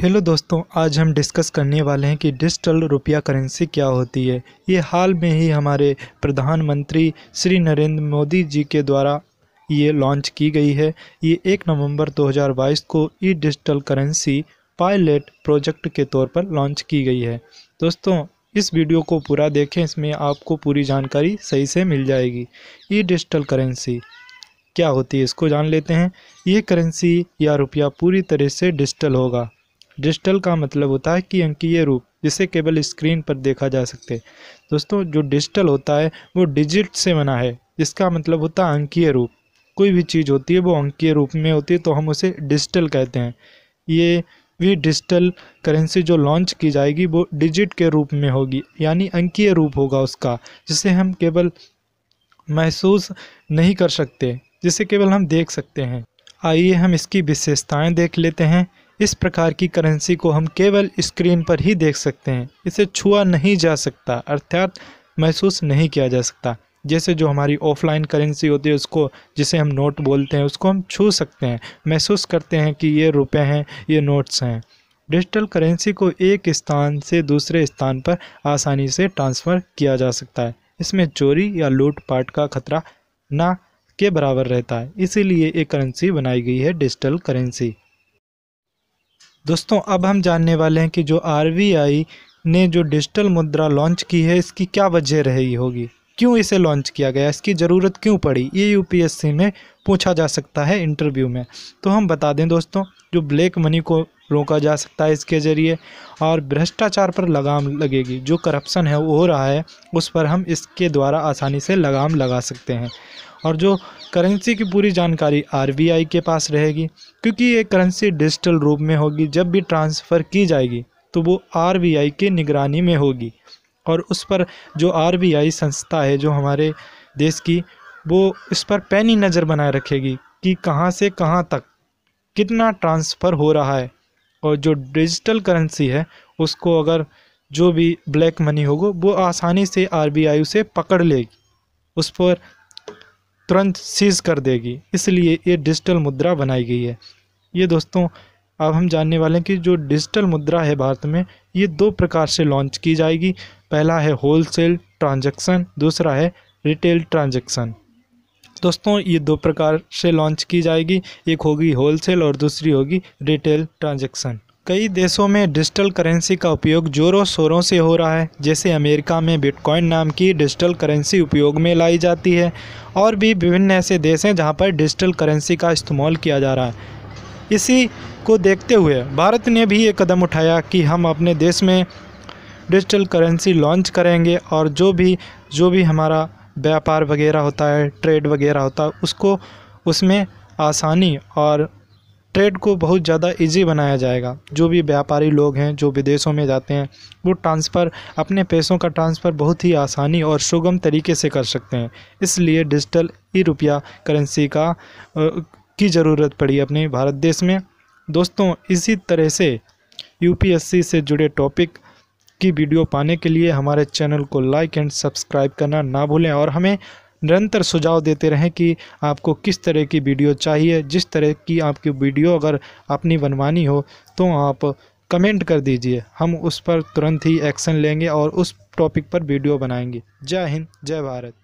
Hello दोस्तों, आज हम डिस्कस करने वाले हैं कि डिजिटल रुपया करेंसी क्या होती है। ये हाल में ही हमारे प्रधानमंत्री श्री नरेंद्र मोदी जी के द्वारा ये लॉन्च की गई है। ये एक नवंबर 2022 को e digital currency pilot project के तौर पर लॉन्च की गई है। दोस्तों, इस वीडियो को पूरा देखें, इसमें आपको पूरी जानकारी सही से मिल जाएगी। ई डिजिटल करेंसी क्या होती है, इसको जान लेते हैं। ये करेंसी या रुपया पूरी तरह से डिजिटल होगा। डिजिटल का मतलब होता है कि अंकीय रूप, जिसे केवल स्क्रीन पर देखा जा सकते। दोस्तों, जो डिजिटल होता है, वो डिजिट से बना है, जिसका मतलब होता है अंकीय रूप। कोई भी चीज़ होती है, वो अंकीय रूप में होती है तो हम उसे डिजिटल कहते हैं। ये भी डिजिटल करेंसी जो लॉन्च की जाएगी, वो डिजिट के रूप में होगी, यानी अंकीय रूप होगा उसका, जिसे हम केवल महसूस नहीं कर सकते, जिसे केवल हम देख सकते हैं। आइए हम इसकी विशेषताएँ देख लेते हैं। इस प्रकार की करेंसी को हम केवल स्क्रीन पर ही देख सकते हैं। इसे छुआ नहीं जा सकता, अर्थात महसूस नहीं किया जा सकता। जैसे जो हमारी ऑफलाइन करेंसी होती है, उसको, जिसे हम नोट बोलते हैं, उसको हम छू सकते हैं। महसूस करते हैं कि ये रुपए हैं, ये नोट्स हैं। डिजिटल करेंसी को एक स्थान से दूसरे स्थान पर आसानी से ट्रांसफ़र किया जा सकता है। इसमें चोरी या लूटपाट का खतरा ना के बराबर रहता है। इसीलिए एक करेंसी बनाई गई है डिजिटल करेंसी दोस्तों, अब हम जानने वाले हैं कि जो आर ने जो डिजिटल मुद्रा लॉन्च की है, इसकी क्या वजह रही होगी? क्यों इसे लॉन्च किया गया? इसकी ज़रूरत क्यों पड़ी? ये यूपीएससी में पूछा जा सकता है इंटरव्यू में। तो हम बता दें दोस्तों, जो ब्लैक मनी को रोका जा सकता है इसके ज़रिए और भ्रष्टाचार पर लगाम लगेगी। जो करप्शन है, वो हो रहा है, उस पर हम इसके द्वारा आसानी से लगाम लगा सकते हैं। और जो करेंसी की पूरी जानकारी आरबीआई के पास रहेगी, क्योंकि ये करेंसी डिजिटल रूप में होगी, जब भी ट्रांसफ़र की जाएगी तो वो आरबीआई के निगरानी में होगी। और उस पर जो आरबीआई संस्था है, जो हमारे देश की, वो इस पर पैनी नज़र बनाए रखेगी कि कहाँ से कहाँ तक कितना ट्रांसफ़र हो रहा है। और जो डिजिटल करेंसी है, उसको अगर जो भी ब्लैक मनी होगा, वो आसानी से आरबीआई उसे पकड़ लेगी। उस पर तुरंत सीज़ कर देगी। इसलिए ये डिजिटल मुद्रा बनाई गई है। ये दोस्तों, अब हम जानने वाले हैं कि जो डिजिटल मुद्रा है भारत में, ये दो प्रकार से लॉन्च की जाएगी। पहला है होलसेल ट्रांजैक्शन दूसरा है रिटेल ट्रांजैक्शन दोस्तों, ये दो प्रकार से लॉन्च की जाएगी। एक होगी होलसेल और दूसरी होगी रिटेल ट्रांजैक्शन कई देशों में डिजिटल करेंसी का उपयोग ज़ोरों शोरों से हो रहा है। जैसे अमेरिका में बिटकॉइन नाम की डिजिटल करेंसी उपयोग में लाई जाती है और भी विभिन्न ऐसे देश हैं जहाँ पर डिजिटल करेंसी का इस्तेमाल किया जा रहा है। इसी को देखते हुए भारत ने भी ये कदम उठाया कि हम अपने देश में डिजिटल करेंसी लॉन्च करेंगे और जो भी जो भी हमारा व्यापार वगैरह होता है ट्रेड वगैरह होता है, उसको उसमें आसानी और ट्रेड को बहुत ज़्यादा इजी बनाया जाएगा। जो भी व्यापारी लोग हैं, जो विदेशों में जाते हैं, वो ट्रांसफ़र अपने पैसों का ट्रांसफ़र बहुत ही आसानी और सुगम तरीके से कर सकते हैं। इसलिए डिजिटल ई रुपया करेंसी का की ज़रूरत पड़ी अपने भारत देश में। दोस्तों, इसी तरह से यूपीएससी से जुड़े टॉपिक की वीडियो पाने के लिए हमारे चैनल को लाइक एंड सब्सक्राइब करना ना भूलें और हमें निरंतर सुझाव देते रहें कि आपको किस तरह की वीडियो चाहिए, जिस तरह की आपकी वीडियो अगर अपनी बनवानी हो तो आप कमेंट कर दीजिए। हम उस पर तुरंत ही एक्शन लेंगे और उस टॉपिक पर वीडियो बनाएँगे। जय हिंद, जय भारत।